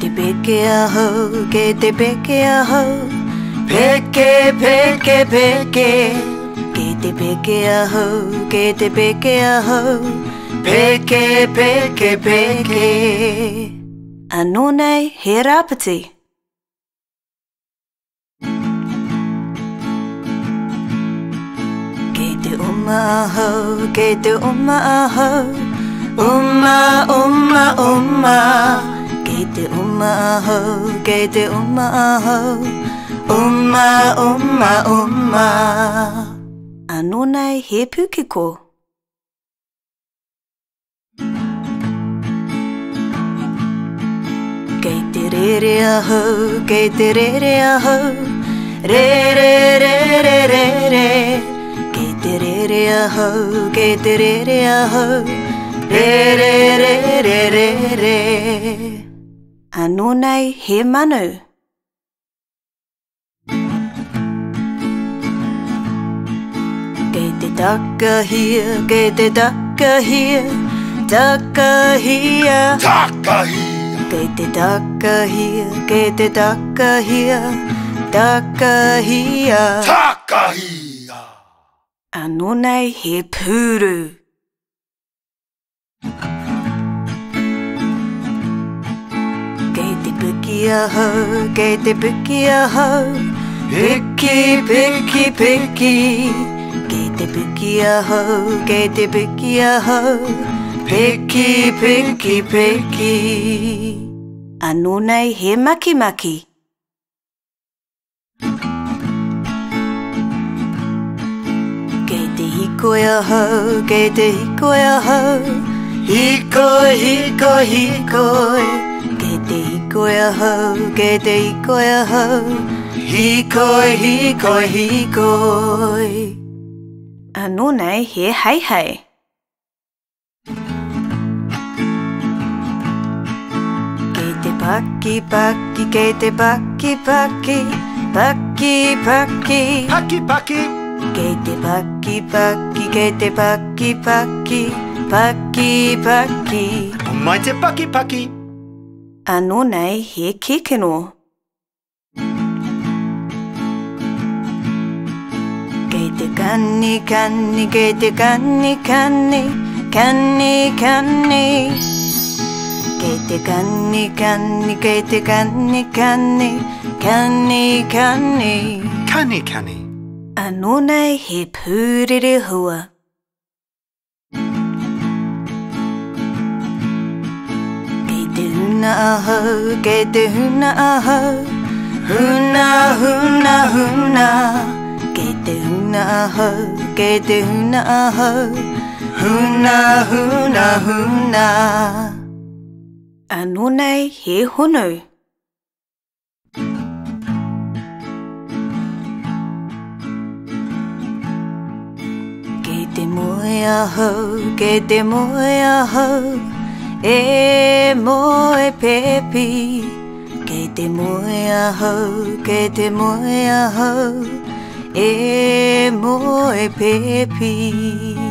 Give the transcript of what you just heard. te peke a hau, ke te peke a hau Peke, peke, peke Ke te peke a hau, ke te peke a hau Peke, peke, peke Anō nei, he rāpiti Ke te uma a hau, ke te uma a hau Uma, uma, uma, uma uma ho ke te uma ho uma uma uma ano nei he pukiko ke te re re ho ke te re re ho re re re re re re ke te re re ho ke te re re ho re re re re re Anō nei he manu. Kei te taka hia, kei te taka hia, taka hia. Taka hia. Kei te taka hia, kei te taka hia, taka hia. Taka hia. Anō nei he pūru. Taka hia. te piki a hau, kei te piki a hau Piki, piki, piki Kei te piki a hau, kei te piki a hau Piki, piki, piki Anō nei he maki maki Kei te hiko a hau, kei te hiko a hau Hiko, hiko, hiko, hiko. đi đi kể Kể kể coi, coi, coi. Anh 地瓜好，家地瓜好，喜开喜开喜开。啊，奴奶喜海海。Bucky, Bucky, Gate Bucky, Bucky, Bucky, Bucky, Bucky, Bucky, Gate Bucky, Bucky, Gate Bucky, Bucky, Bucky, Bucky. Mighty Bucky, Bucky. anō nei he kēkeno. Kei te kani, kani, kei te kani, kani, kani, kani. Kei te kani, kani, kei te kani, kani, kani, kani. Kani, kani. Anō nei he pūrere hua. huna ahau, ke te huna ahau Huna, huna, huna Ke te huna ahau, ke te huna ahau Huna, huna, huna Anō nei he honu Ke te moe ahau, ke te moe ahau E moe pepi Kei te moe ahau, kei te moe ahau E moe pepi E moe pepi